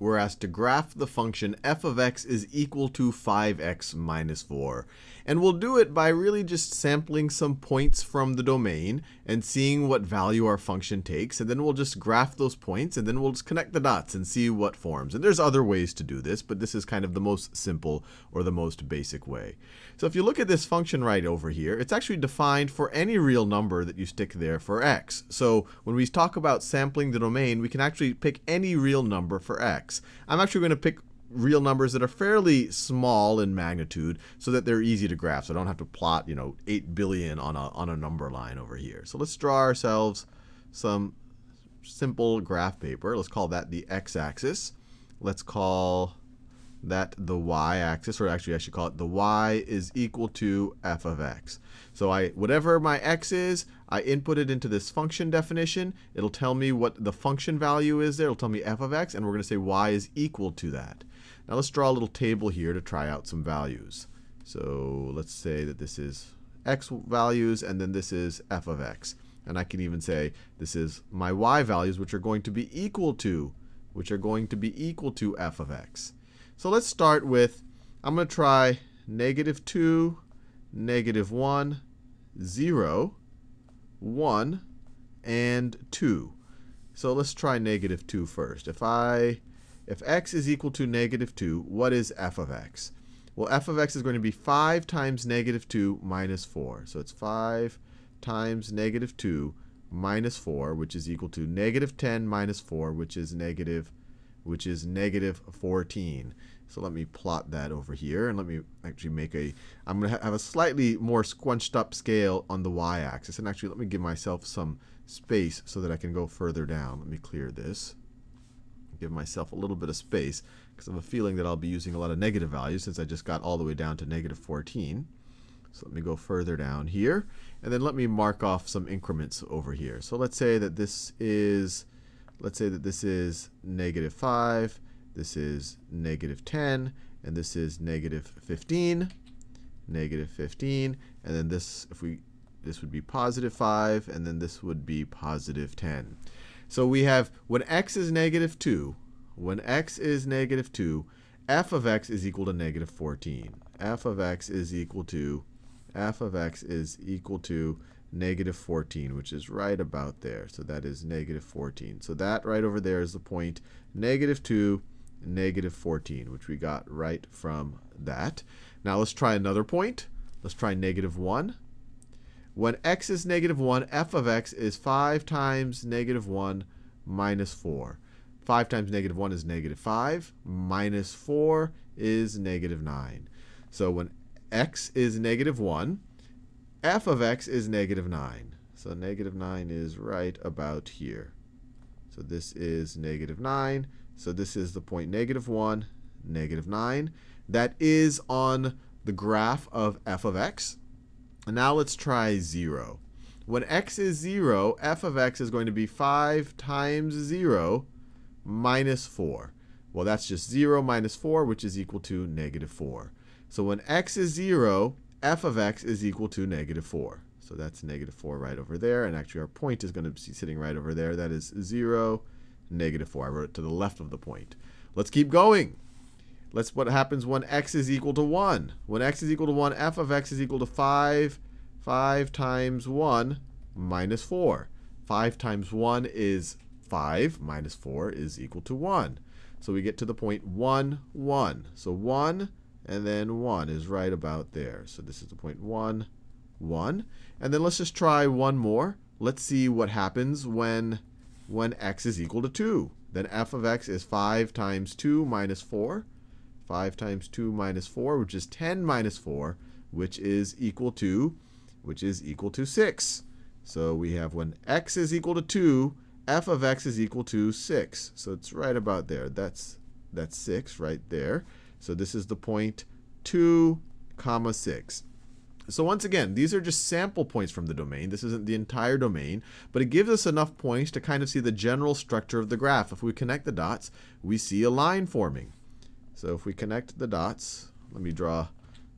we're asked to graph the function f of x is equal to 5x minus 4. And we'll do it by really just sampling some points from the domain and seeing what value our function takes. And then we'll just graph those points, and then we'll just connect the dots and see what forms. And there's other ways to do this, but this is kind of the most simple or the most basic way. So if you look at this function right over here, it's actually defined for any real number that you stick there for x. So when we talk about sampling the domain, we can actually pick any real number for x. I'm actually going to pick real numbers that are fairly small in magnitude so that they're easy to graph. So I don't have to plot, you know, 8 billion on a, on a number line over here. So let's draw ourselves some simple graph paper. Let's call that the x-axis. Let's call that the y-axis, or actually I should call it the y is equal to f of x. So I, whatever my x is, I input it into this function definition. It'll tell me what the function value is there. It'll tell me f of x, and we're going to say y is equal to that. Now let's draw a little table here to try out some values. So let's say that this is x values, and then this is f of x. And I can even say this is my y values, which are going to be equal to, which are going to be equal to f of x. So let's start with, I'm going to try negative 2, negative 1, 0, 1, and 2. So let's try negative 2 first. If I, if x is equal to negative 2, what is f of x? Well, f of x is going to be 5 times negative 2 minus 4. So it's 5 times negative 2 minus 4, which is equal to negative 10 minus 4, which is negative which is negative 14. So let me plot that over here, and let me actually make a, I'm going to have a slightly more squunched up scale on the y-axis. And actually, let me give myself some space so that I can go further down. Let me clear this. Give myself a little bit of space, because I have a feeling that I'll be using a lot of negative values since I just got all the way down to negative 14. So let me go further down here, and then let me mark off some increments over here. So let's say that this is let's say that this is negative 5, this is negative 10, and this is negative 15, negative 15, and then this, if we, this would be positive 5, and then this would be positive 10. So we have when x is negative 2, when x is negative 2, f of x is equal to negative 14. f of x is equal to, f of x is equal to negative 14, which is right about there. So that is negative 14. So that right over there is the point negative 2, negative 14, which we got right from that. Now let's try another point. Let's try negative 1. When x is negative 1, f of x is 5 times negative 1 minus 4. 5 times negative 1 is negative 5, minus 4 is negative 9. So when x is negative 1, f of x is negative 9. So negative 9 is right about here. So this is negative 9. So this is the point negative 1, negative 9. That is on the graph of f of x. And now let's try 0. When x is 0, f of x is going to be 5 times 0 minus 4. Well, that's just 0 minus 4, which is equal to negative 4. So when x is 0, f of x is equal to negative 4. So that's negative 4 right over there. And actually, our point is going to be sitting right over there. That is 0, negative 4. I wrote it to the left of the point. Let's keep going. Let's what happens when x is equal to 1. When x is equal to 1, f of x is equal to 5. 5 times 1 minus 4. 5 times 1 is 5 minus 4 is equal to 1. So we get to the point 1, 1. So 1 and then 1 is right about there. So this is the point 1, 1. And then let's just try one more. Let's see what happens when, when x is equal to 2. Then f of x is 5 times 2 minus 4. 5 times 2 minus 4, which is 10 minus 4, which is equal to, which is equal to 6. So we have when x is equal to 2, f of x is equal to 6. So it's right about there. That's, that's 6 right there. So this is the point 2 comma 6. So once again, these are just sample points from the domain. This isn't the entire domain, but it gives us enough points to kind of see the general structure of the graph. If we connect the dots, we see a line forming. So if we connect the dots, let me draw.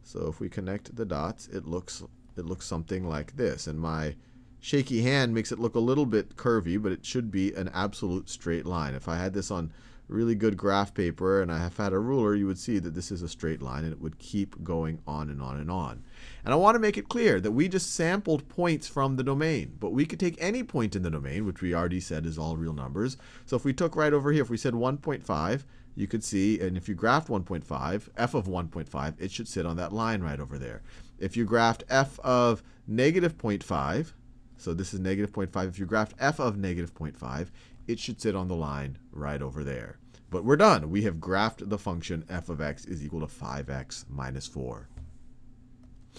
So if we connect the dots, it looks it looks something like this. And my shaky hand makes it look a little bit curvy, but it should be an absolute straight line. If I had this on really good graph paper and I have had a ruler, you would see that this is a straight line and it would keep going on and on and on. And I want to make it clear that we just sampled points from the domain, but we could take any point in the domain, which we already said is all real numbers. So if we took right over here, if we said 1.5, you could see, and if you graphed 1.5, f of 1.5, it should sit on that line right over there. If you graphed f of negative 0.5, so this is negative 0.5, if you graphed f of negative 0.5, it should sit on the line right over there. But we're done. We have graphed the function f of x is equal to 5x minus 4.